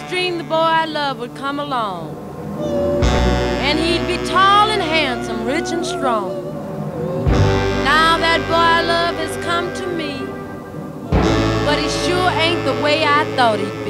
always dreamed the boy I loved would come along. And he'd be tall and handsome, rich and strong. Now that boy I love has come to me. But he sure ain't the way I thought he'd be.